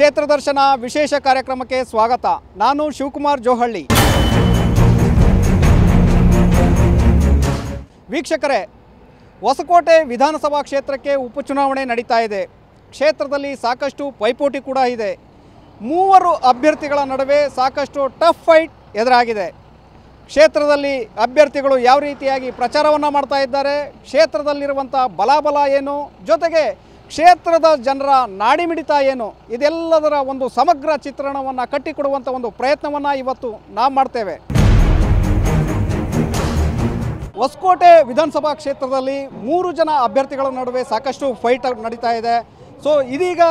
ಕ್ಷೇತ್ರ ದರ್ಶನ ವಿಶೇಷ ಕಾರ್ಯಕ್ರಮಕ್ಕೆ ಸ್ವಾಗತ. ನಾನು ಶಿವಕುಮಾರ್ ಜೋಹಳ್ಳಿ. ವೀಕ್ಷಕರೇ, ಹೊಸಕೋಟೆ ವಿಧಾನಸಭಾ ಕ್ಷೇತ್ರಕ್ಕೆ ಉಪಚುನಾವಣೆ ನಡೀತಾ ಇದೆ. ಕ್ಷೇತ್ರದಲ್ಲಿ ಸಾಕಷ್ಟು ಪೈಪೋಟಿ ಕೂಡ ಇದೆ. ಮೂವರು ಅಭ್ಯರ್ಥಿಗಳ ನಡುವೆ ಸಾಕಷ್ಟು ಟಫ್ ಫೈಟ್ ಎದುರಾಗಿದೆ. ಕ್ಷೇತ್ರದಲ್ಲಿ ಅಭ್ಯರ್ಥಿಗಳು ಯಾವ ರೀತಿಯಾಗಿ ಪ್ರಚಾರವನ್ನು ಮಾಡ್ತಾ ಇದ್ದಾರೆ? ಕ್ಷೇತ್ರದಲ್ಲಿರುವಂಥ ಬಲಾಬಲ ಏನು? ಜೊತೆಗೆ ಕ್ಷೇತ್ರದ ಜನರ ನಾಡಿಮಿಡಿತ ಏನು? ಇದೆಲ್ಲದರ ಒಂದು ಸಮಗ್ರ ಚಿತ್ರಣವನ್ನು ಕಟ್ಟಿಕೊಡುವಂಥ ಒಂದು ಪ್ರಯತ್ನವನ್ನು ಇವತ್ತು ನಾವು ಮಾಡ್ತೇವೆ. ಹೊಸಕೋಟೆ ವಿಧಾನಸಭಾ ಕ್ಷೇತ್ರದಲ್ಲಿ ಮೂರು ಜನ ಅಭ್ಯರ್ಥಿಗಳ ನಡುವೆ ಸಾಕಷ್ಟು ಫೈಟ್ ನಡೀತಾ ಇದೆ. ಸೊ ಇದೀಗ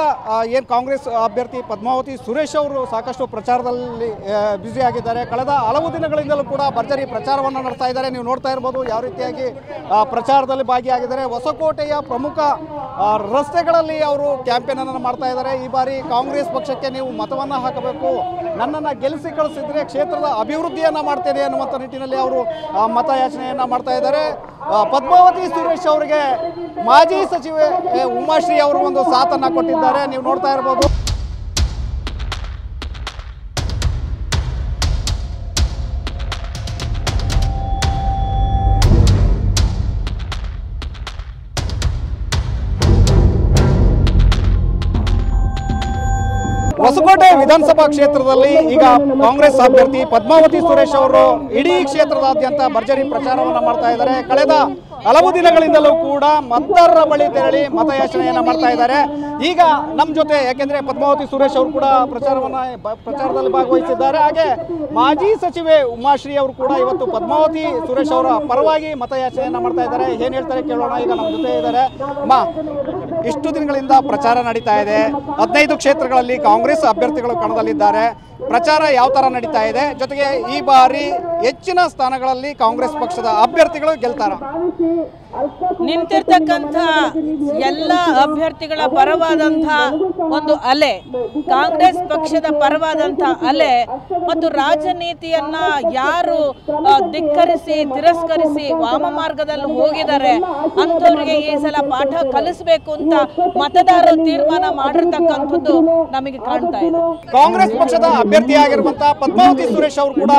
ಏನು ಕಾಂಗ್ರೆಸ್ ಅಭ್ಯರ್ಥಿ ಪದ್ಮಾವತಿ ಸುರೇಶ್ ಅವರು ಸಾಕಷ್ಟು ಪ್ರಚಾರದಲ್ಲಿ ಬ್ಯುಸಿ ಆಗಿದ್ದಾರೆ. ಕಳೆದ ಹಲವು ದಿನಗಳಿಂದಲೂ ಕೂಡ ಭರ್ಜರಿ ಪ್ರಚಾರವನ್ನು ನಡೆಸ್ತಾ ಇದ್ದಾರೆ. ನೀವು ನೋಡ್ತಾ ಇರ್ಬೋದು ಯಾವ ರೀತಿಯಾಗಿ ಪ್ರಚಾರದಲ್ಲಿ ಭಾಗಿಯಾಗಿದ್ದಾರೆ. ಹೊಸಕೋಟೆಯ ಪ್ರಮುಖ ರಸ್ತೆಗಳಲ್ಲಿ ಅವರು ಕ್ಯಾಂಪೇನನ್ನು ಮಾಡ್ತಾ ಇದ್ದಾರೆ. ಈ ಬಾರಿ ಕಾಂಗ್ರೆಸ್ ಪಕ್ಷಕ್ಕೆ ನೀವು ಮತವನ್ನು ಹಾಕಬೇಕು. ನನ್ನನ್ನು ಗೆಲ್ಲಿಸಿ ಕಳಿಸಿದ್ರೆ ಕ್ಷೇತ್ರದ ಅಭಿವೃದ್ಧಿಯನ್ನು ಮಾಡ್ತೇನೆ ಅನ್ನುವಂಥ ನಿಟ್ಟಿನಲ್ಲಿ ಅವರು ಮತ ಮತಯಾಚನೆಯನ್ನು ಮಾಡ್ತಾ ಇದ್ದಾರೆ. ಪದ್ಮಾವತಿ ಸುರೇಶ್ ಅವರಿಗೆ ಮಾಜಿ ಸಚಿವೆ ಉಮಾಶ್ರೀ ಅವರು ಒಂದು ಸಾಥನ್ನು ಕೊಟ್ಟಿದ್ದಾರೆ. ನೀವು ನೋಡ್ತಾ ಇರ್ಬೋದು. ಹೊಸಕೋಟೆ ವಿಧಾನಸಭಾ ಕ್ಷೇತ್ರದಲ್ಲಿ ಈಗ ಕಾಂಗ್ರೆಸ್ ಅಭ್ಯರ್ಥಿ ಪದ್ಮಾವತಿ ಸುರೇಶ್ ಅವರು ಇಡೀ ಕ್ಷೇತ್ರದಾದ್ಯಂತ ಭರ್ಜರಿ ಪ್ರಚಾರವನ್ನು ಮಾಡ್ತಾ ಇದ್ದಾರೆ. ಕಳೆದ ಹಲವು ದಿನಗಳಿಂದಲೂ ಕೂಡ ಮತದಾರರ ಬಳಿ ತೆರಳಿ ಮತಯಾಚನೆಯನ್ನ ಮಾಡ್ತಾ ಇದ್ದಾರೆ. ಈಗ ನಮ್ಮ ಜೊತೆ, ಯಾಕೆಂದ್ರೆ ಪದ್ಮಾವತಿ ಸುರೇಶ್ ಅವರು ಕೂಡ ಪ್ರಚಾರವನ್ನ ಪ್ರಚಾರದಲ್ಲಿ ಭಾಗವಹಿಸಿದ್ದಾರೆ. ಹಾಗೆ ಮಾಜಿ ಸಚಿವೆ ಉಮಾಶ್ರೀ ಅವರು ಕೂಡ ಇವತ್ತು ಪದ್ಮಾವತಿ ಸುರೇಶ್ ಅವರ ಪರವಾಗಿ ಮತಯಾಚನೆಯನ್ನ ಮಾಡ್ತಾ ಇದ್ದಾರೆ. ಏನು ಹೇಳ್ತಾರೆ ಕೇಳೋಣ. ಈಗ ನಮ್ಮ ಜೊತೆ ಇದ್ದಾರೆ. ಅಮ್ಮ, ಇಷ್ಟು ದಿನಗಳಿಂದ ಪ್ರಚಾರ ನಡೀತಾ ಇದೆ. ಹದಿನೈದು ಕ್ಷೇತ್ರಗಳಲ್ಲಿ ಕಾಂಗ್ರೆಸ್ ಅಭ್ಯರ್ಥಿಗಳು ಕಣದಲ್ಲಿದ್ದಾರೆ. ಪ್ರಚಾರ ಯಾವ ತರ ನಡೀತಾ ಇದೆ? ಜೊತೆಗೆ ಈ ಬಾರಿ ಹೆಚ್ಚಿನ ಸ್ಥಾನಗಳಲ್ಲಿ ಕಾಂಗ್ರೆಸ್ ಪಕ್ಷದ ಅಭ್ಯರ್ಥಿಗಳು ಗೆಲ್ತಾರ. ನಿಂತಿರ್ತಕ್ಕಂಥ ಎಲ್ಲ ಅಭ್ಯರ್ಥಿಗಳ ಪರವಾದಂಥ ಒಂದು ಅಲೆ, ಕಾಂಗ್ರೆಸ್ ಪಕ್ಷದ ಪರವಾದಂಥ ಅಲೆ ಮತ್ತು ರಾಜನೀತಿಯನ್ನ ಯಾರು ಧಿಕ್ಕರಿಸಿ, ತಿರಸ್ಕರಿಸಿ ವಾಮ ಮಾರ್ಗದಲ್ಲಿ ಹೋಗಿದ್ದಾರೆ, ಅಂಥವ್ರಿಗೆ ಈ ಸಲ ಪಾಠ ಕಲಿಸಬೇಕು ಅಂತ ಮತದಾರರು ತೀರ್ಮಾನ ಮಾಡಿರ್ತಕ್ಕಂಥದ್ದು ನಮಗೆ ಕಾಣ್ತಾ ಇದೆ. ಕಾಂಗ್ರೆಸ್ ಪಕ್ಷದ ಅಭ್ಯರ್ಥಿಯಾಗಿರುವಂತಹ ಪದ್ಮಾವತಿ ಸುರೇಶ್ ಅವರು ಕೂಡ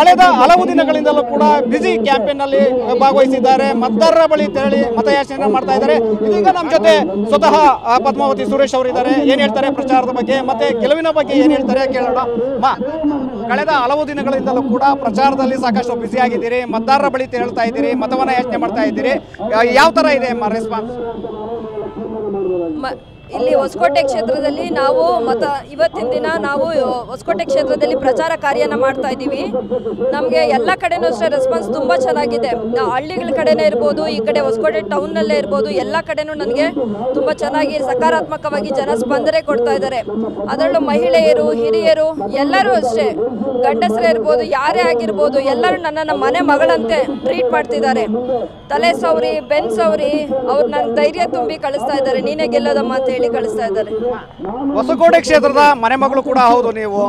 ಕಳೆದ ಹಲವು ದಿನಗಳಿಂದಲೂ ಕೂಡ ಬಿಸಿ ಕ್ಯಾಂಪೇನ್ನಲ್ಲಿ ಭಾಗವಹಿಸಿದ್ದಾರೆ. ಮತದಾರರ ಬಳಿ ತೆರಳಿ ಮತಯಾಚನೆ ಮಾಡ್ತಾ ಇದ್ದಾರೆ. ಇದೀಗ ನಮ್ಮ ಜೊತೆ ಸ್ವತಃ ಪದ್ಮಾವತಿ ಸುರೇಶ್ ಅವರು ಇದ್ದಾರೆ. ಏನ್ ಹೇಳ್ತಾರೆ ಪ್ರಚಾರದ ಬಗ್ಗೆ, ಮತ್ತೆ ಗೆಲುವಿನ ಬಗ್ಗೆ ಏನ್ ಹೇಳ್ತಾರೆ ಕೇಳೋಣ. ಕಳೆದ ಹಲವು ದಿನಗಳಿಂದಲೂ ಕೂಡ ಪ್ರಚಾರದಲ್ಲಿ ಸಾಕಷ್ಟು ಬ್ಯುಸಿ ಆಗಿದ್ದೀರಿ. ಮತದಾರರ ಬಳಿ ತೆರಳ್ತಾ ಇದ್ದೀರಿ, ಮತವನ್ನ ಯಾಚನೆ ಮಾಡ್ತಾ ಇದ್ದೀರಿ. ಯಾವ ತರ ಇದೆ ರೆಸ್ಪಾನ್ಸ್ ಇಲ್ಲಿ ಹೊಸಕೋಟೆ ಕ್ಷೇತ್ರದಲ್ಲಿ ನಾವು ಮತ ಇವತ್ತಿನ ದಿನ ನಾವು ಹೊಸಕೋಟೆ ಕ್ಷೇತ್ರದಲ್ಲಿ ಪ್ರಚಾರ ಕಾರ್ಯನ ಮಾಡ್ತಾ ಇದ್ದೀವಿ. ನಮಗೆ ಎಲ್ಲ ಕಡೆನೂ ಅಷ್ಟೇ ರೆಸ್ಪಾನ್ಸ್ ತುಂಬ ಚೆನ್ನಾಗಿದೆ. ಹಳ್ಳಿಗಳ ಕಡೆನೇ ಇರ್ಬೋದು ಈ ಕಡೆ ಹೊಸಕೋಟೆ ಟೌನ್ನಲ್ಲೇ ಇರ್ಬೋದು ಎಲ್ಲ ಕಡೆನೂ ನನಗೆ ತುಂಬ ಚೆನ್ನಾಗಿ ಸಕಾರಾತ್ಮಕವಾಗಿ ಜನ ಸ್ಪಂದನೆ ಕೊಡ್ತಾ ಇದ್ದಾರೆ. ಅದರಲ್ಲೂ ಮಹಿಳೆಯರು ಹಿರಿಯರು ಎಲ್ಲರೂ ಅಷ್ಟೇ ಗಂಡಸರೇ ಇರ್ಬೋದು ಯಾರೇ ಆಗಿರ್ಬೋದು ಎಲ್ಲರೂ ನನ್ನನ್ನು ಮನೆ ಮಗಳಂತೆ ಟ್ರೀಟ್ ಮಾಡ್ತಿದ್ದಾರೆ. ತಲೆ ಸೌರಿ ಬೆನ್ ಸೌರಿ ಅವ್ರು ನನ್ನ ಧೈರ್ಯ ತುಂಬಿ ಕಳಿಸ್ತಾ ಇದ್ದಾರೆ. ನೀನೇ ಗೆಲ್ಲೋದಮ್ಮ ಅಂತ ಹೇಳಿ ಕಳಿಸ್ತಾ ಇದ್ದಾರೆ. ಹೊಸಕೋಟೆ ಕ್ಷೇತ್ರದ ಮನೆ ಮಗಳು ಕೂಡ ಹೌದು ನೀವು.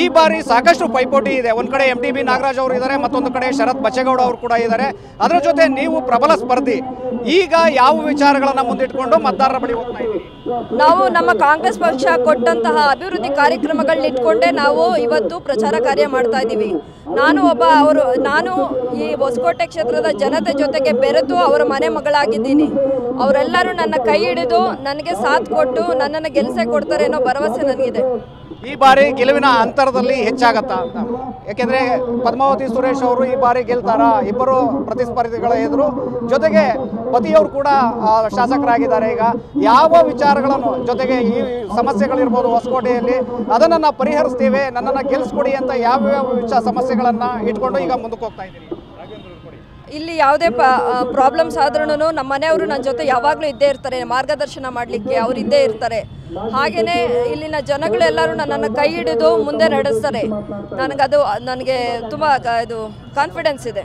ಈ ಬಾರಿ ಸಾಕಷ್ಟು ಪೈಪೋಟಿ ಇದೆ. ಒಂದ್ ಕಡೆ ಎಂ ಟಿ ಬಿ ನಾಗರಾಜ್ ಅವರು ಇದ್ದಾರೆ ಮತ್ತೊಂದು ಕಡೆ ಶರತ್ ಬಚ್ಚೇಗೌಡ ಅವರು ಕೂಡ ಇದ್ದಾರೆ ಅದರ ಜೊತೆ ನೀವು ಪ್ರಬಲ ಸ್ಪರ್ಧಿ. ಈಗ ಯಾವ ವಿಚಾರಗಳನ್ನ ಮುಂದಿಟ್ಕೊಂಡು ಮತದಾರರ ಬಳಿ ಹೋಗ್ತಾ ಇದ್ದೀವಿ ನಾವು ನಮ್ಮ ಕಾಂಗ್ರೆಸ್ ಪಕ್ಷ ಕೊಟ್ಟಂತಹ ಅಭಿವೃದ್ಧಿ ಕಾರ್ಯಕ್ರಮಗಳನ್ನ ಇಟ್ಕೊಂಡೇ ನಾವು ಇವತ್ತು ಪ್ರಚಾರ ಕಾರ್ಯ ಮಾಡ್ತಾ ಇದ್ದೀವಿ. ನಾನು ಒಬ್ಬ ಅವರು ನಾನು ಈ ಹೊಸಕೋಟೆ ಕ್ಷೇತ್ರದ ಜನತೆ ಜೊತೆಗೆ ಬೆರೆತು ಅವರ ಮನೆ ಮಗಳಾಗಿದ್ದೀನಿ. ಅವರೆಲ್ಲರೂ ನನ್ನ ಕೈ ಹಿಡಿದು ನನಗೆ ಸಾಥ್ ಕೊಟ್ಟು ನನ್ನನ್ನು ಗೆಲ್ಸೆ ಕೊಡ್ತಾರೆ ಅನ್ನೋ ಭರವಸೆ ನನಗಿದೆ. ಈ ಬಾರಿ ಗೆಲುವಿನ ಅಂತರದಲ್ಲಿ ಹೆಚ್ಚಾಗತ್ತಾ ಅಂತ. ಯಾಕೆಂದ್ರೆ ಪದ್ಮಾವತಿ ಸುರೇಶ್ ಅವರು ಈ ಬಾರಿ ಗೆಲ್ತಾರ? ಇಬ್ಬರು ಪ್ರತಿಸ್ಪರ್ಧಿಗಳ ಎದುರು. ಜೊತೆಗೆ ಪತಿಯವರು ಕೂಡ ಶಾಸಕರಾಗಿದ್ದಾರೆ ಈಗ. ಯಾವ ವಿಚಾರಗಳನ್ನು, ಜೊತೆಗೆ ಈ ಸಮಸ್ಯೆಗಳಿರ್ಬೋದು ಹೊಸಕೋಟೆಯಲ್ಲಿ, ಅದನ್ನ ಪರಿಹರಿಸ್ತೇವೆ, ನನ್ನನ್ನು ಗೆಲ್ಸ್ಕೊಡಿ ಅಂತ ಯಾವ್ಯಾವ ವಿಚಾರ ಸಮಸ್ಯೆಗಳನ್ನ ಇಟ್ಕೊಂಡು ಈಗ ಮುಂದಕ್ಕೆ ಹೋಗ್ತಾ ಇದ್ದೀರಿ? ಇಲ್ಲಿ ಯಾವುದೇ ಪ್ರಾಬ್ಲಮ್ಸ್ ಆದ್ರೂ ನಮ್ಮ ಮನೆಯವರು ನನ್ನ ಜೊತೆ ಯಾವಾಗಲೂ ಇದ್ದೇ ಇರ್ತಾರೆ, ಮಾರ್ಗದರ್ಶನ ಮಾಡಲಿಕ್ಕೆ ಅವ್ರು ಇದ್ದೇ ಇರ್ತಾರೆ. ಹಾಗೆಯೇ ಇಲ್ಲಿನ ಜನಗಳೆಲ್ಲರೂ ನನ್ನನ್ನು ಕೈ ಹಿಡಿದು ಮುಂದೆ ನಡೆಸ್ತಾರೆ. ನನಗದು, ನನಗೆ ತುಂಬ ಇದು ಕಾನ್ಫಿಡೆನ್ಸ್ ಇದೆ.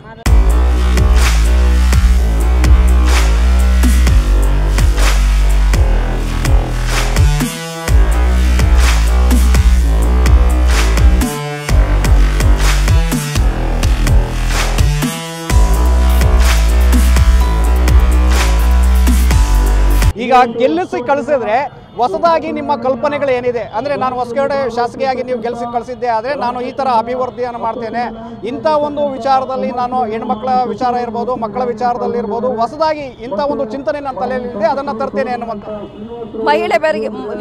ಗೆಲ್ಲಿಸಿ ಕಳಿಸಿದ್ರೆ ಹೊಸದಾಗಿ ನಿಮ್ಮ ಕಲ್ಪನೆಗಳು ಏನಿದೆ? ಅಂದರೆ ನಾನು ಹೊಸಗಡೆ ಶಾಸಕಿಯಾಗಿ ನೀವು ಗೆಲ್ಸಿ ಕಳಿಸಿದ್ದೆ ಆದರೆ ನಾನು ಈ ಥರ ಅಭಿವೃದ್ಧಿಯನ್ನು ಮಾಡ್ತೇನೆ. ಇಂಥ ಒಂದು ವಿಚಾರದಲ್ಲಿ ನಾನು ಹೆಣ್ಮಕ್ಳ ವಿಚಾರ ಇರ್ಬೋದು, ಮಕ್ಕಳ ವಿಚಾರದಲ್ಲಿ ಇರ್ಬೋದು, ಹೊಸದಾಗಿ ಇಂಥ ಒಂದು ಚಿಂತನೆ ನನ್ನ ತಲೆಯಲ್ಲಿದೆ ಅದನ್ನು ತರ್ತೇನೆ ಅನ್ನುವಂಥ ಮಹಿಳೆ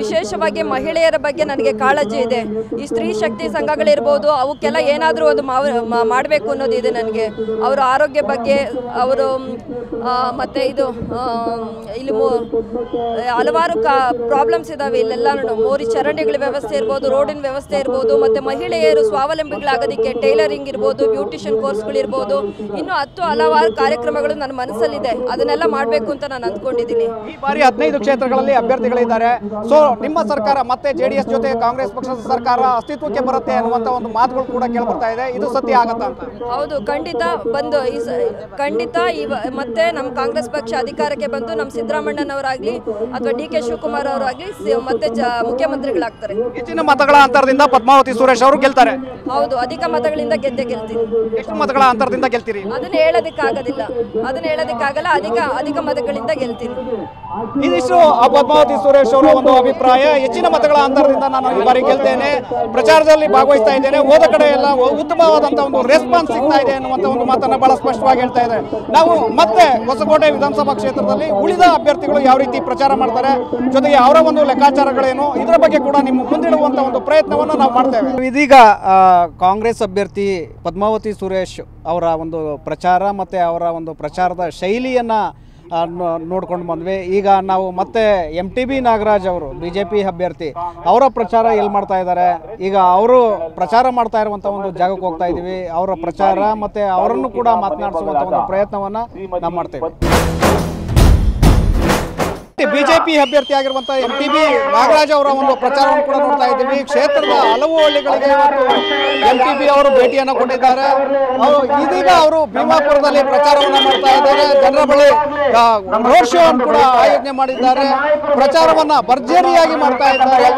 ವಿಶೇಷವಾಗಿ ಮಹಿಳೆಯರ ಬಗ್ಗೆ ನನಗೆ ಕಾಳಜಿ ಇದೆ. ಈ ಸ್ತ್ರೀ ಶಕ್ತಿ ಸಂಘಗಳಿರ್ಬೋದು, ಅವಕ್ಕೆಲ್ಲ ಏನಾದರೂ ಒಂದು ಮಾಡಬೇಕು ಅನ್ನೋದಿದೆ ನನಗೆ. ಅವರ ಆರೋಗ್ಯ ಬಗ್ಗೆ, ಅವರು ಮತ್ತು ಇದು ಇಲ್ಲಿ ಹಲವಾರು ಕಾ ಪ್ರಾಬ್ಲಮ್ಸ್ ಇದಾವೆ ಇಲ್ಲೆಲ್ಲ ಮೋರಿ ಚರಂಡಿಗಳ ವ್ಯವಸ್ಥೆ ಇರ್ಬೋದು ರೋಡಿನ ವ್ಯವಸ್ಥೆ ಇರ್ಬೋದು ಮತ್ತೆ ಮಹಿಳೆಯರು ಸ್ವಾವಲಂಬಿಗಳಾಗೋದಕ್ಕೆ ಟೈಲರಿಂಗ್ ಇರ್ಬೋದು ಬ್ಯೂಟಿಷಿಯನ್ ಕೋರ್ಸ್ಗಳಿರ್ಬೋದು ಇನ್ನೂ ಹತ್ತು ಹಲವಾರು ಕಾರ್ಯಕ್ರಮಗಳು ನನ್ನ ಮನಸ್ಸಲ್ಲಿದೆ. ಅದನ್ನೆಲ್ಲ ಮಾಡಬೇಕು ಅಂತ ನಾನು ಅಂದ್ಕೊಂಡಿದ್ದೀನಿ. ಈ ಬಾರಿ ಹದಿನೈದು ಕ್ಷೇತ್ರಗಳಲ್ಲಿ ಅಭ್ಯರ್ಥಿಗಳಿದ್ದಾರೆ. ಸೊ ನಿಮ್ಮ ಸರ್ಕಾರ ಮತ್ತೆ ಜೆ ಜೊತೆ ಕಾಂಗ್ರೆಸ್ ಪಕ್ಷದ ಸರ್ಕಾರ ಅಸ್ತಿತ್ವಕ್ಕೆ ಬರುತ್ತೆ ಅನ್ನುವಂತ ಒಂದು ಮಾತುಗಳು ಕೂಡ ಕೇಳ್ಬರ್ತಾ ಇದೆ. ಇದು ಸತ್ಯ ಆಗತ್ತಾ ಅಂತ? ಹೌದು ಖಂಡಿತ ಬಂದು ಈ ಖಂಡಿತ ಮತ್ತೆ ನಮ್ಮ ಕಾಂಗ್ರೆಸ್ ಪಕ್ಷ ಅಧಿಕಾರಕ್ಕೆ ಬಂದು ನಮ್ಮ ಸಿದ್ದರಾಮಣ್ಣನವರಾಗ್ಲಿ ಅಥವಾ ಡಿ ಕೆ ಶಿವಕುಮಾರ್ ಅವರಾಗಲಿ ಮತ್ತೆ ಜ ಮುಖ್ಯಮಂತ್ರಿಗಳಾಗ್ತಾರೆ. ಹೆಚ್ಚಿನ ಮತಗಳ ಅಂತರದಿಂದ ಪದ್ಮಾವತಿ ಸುರೇಶ್ ಅವರು ಗೆಲ್ತಾರೆ. ಹೌದು ಅಧಿಕ ಮತಗಳಿಂದ ಗೆದ್ದೆ ಗೆಲ್ತೀನಿ ಎಷ್ಟು ಮತಗಳ ಅಂತರದಿಂದ ಗೆಲ್ತೀರಿ? ಅದನ್ನ ಹೇಳೋದಕ್ಕಾಗೋದಿಲ್ಲ. ಅದನ್ನ ಹೇಳೋದಕ್ಕಾಗಲ್ಲ ಅಧಿಕ ಅಧಿಕ ಮತಗಳಿಂದ ಗೆಲ್ತೀನಿ ಇದಿಷ್ಟು ಪದ್ಮಾವತಿ ಸುರೇಶ್ ಅವರ ಒಂದು ಅಭಿಪ್ರಾಯ. ಹೆಚ್ಚಿನ ಮತಗಳ ಅಂತರದಿಂದ ನಾನು ಈ ಬಾರಿ ಗೆಲ್ತೇನೆ. ಪ್ರಚಾರದಲ್ಲಿ ಭಾಗವಹಿಸ್ತಾ ಇದ್ದೇನೆ. ಹೋದ ಕಡೆ ಎಲ್ಲ ಉತ್ತಮವಾದಂತಹ ಒಂದು ರೆಸ್ಪಾನ್ಸ್ ಸಿಗ್ತಾ ಇದೆ ಅನ್ನುವಂತ ಒಂದು ಮಾತನ್ನ ಬಹಳ ಸ್ಪಷ್ಟವಾಗಿ ಹೇಳ್ತಾ ಇದೆ. ನಾವು ಮತ್ತೆ ಹೊಸಕೋಟೆ ವಿಧಾನಸಭಾ ಕ್ಷೇತ್ರದಲ್ಲಿ ಉಳಿದ ಅಭ್ಯರ್ಥಿಗಳು ಯಾವ ರೀತಿ ಪ್ರಚಾರ ಮಾಡ್ತಾರೆ? ಜೊತೆಗೆ ಅವರ ಒಂದು ಲೆಕ್ಕಾಚಾರಗಳೇನು, ಇದರ ಬಗ್ಗೆ ಕೂಡ ನಿಮ್ಮ ಮುಂದಿಡುವಂಥ ಒಂದು ಪ್ರಯತ್ನವನ್ನು ನಾವು ಮಾಡ್ತೇವೆ. ಇದೀಗ ಕಾಂಗ್ರೆಸ್ ಅಭ್ಯರ್ಥಿ ಪದ್ಮಾವತಿ ಸುರೇಶ್ ಅವರ ಒಂದು ಪ್ರಚಾರ ಮತ್ತು ಅವರ ಒಂದು ಪ್ರಚಾರದ ಶೈಲಿಯನ್ನು ನೋಡ್ಕೊಂಡು ಬಂದ್ವಿ. ಈಗ ನಾವು ಮತ್ತೆ ಎಂ ಟಿ ಬಿ ನಾಗರಾಜ್ ಅವರು ಬಿ ಜೆ ಪಿ ಅಭ್ಯರ್ಥಿ, ಅವರ ಪ್ರಚಾರ ಎಲ್ಲಿ ಮಾಡ್ತಾ ಇದ್ದಾರೆ? ಈಗ ಅವರು ಪ್ರಚಾರ ಮಾಡ್ತಾ ಇರುವಂಥ ಒಂದು ಜಾಗಕ್ಕೆ ಹೋಗ್ತಾ ಇದ್ದೀವಿ. ಅವರ ಪ್ರಚಾರ ಮತ್ತು ಅವರನ್ನು ಕೂಡ ಮಾತನಾಡಿಸುವಂತ ಒಂದು ಪ್ರಯತ್ನವನ್ನು ನಾವು ಮಾಡ್ತೇವೆ. ಬಿಜೆಪಿ ಅಭ್ಯರ್ಥಿ ಆಗಿರುವಂತ ಎಂ ಟಿ ಬಿ ನಾಗರಾಜ್ ಅವರ ಒಂದು ಪ್ರಚಾರವನ್ನು ಕೂಡ ನೋಡ್ತಾ ಇದ್ದೀವಿ. ಕ್ಷೇತ್ರದ ಹಲವು ಹಳ್ಳಿಗಳಿಗೆ ಎಂ ಟಿ ಬಿ ಅವರು ಭೇಟಿಯನ್ನು ಕೊಟ್ಟಿದ್ದಾರೆ. ಇದೀಗ ಅವರು ಭೀಮಾಪುರದಲ್ಲಿ ಪ್ರಚಾರವನ್ನು ಮಾಡ್ತಾ ಇದ್ದಾರೆ. ಜನರ ಬಳಿ ರೋಡ್ ಶೋ ಕೂಡ ಆಯೋಜನೆ ಮಾಡಿದ್ದಾರೆ. ಪ್ರಚಾರವನ್ನ ಭರ್ಜರಿಯಾಗಿ ಮಾಡ್ತಾ ಇದ್ದಾರೆ.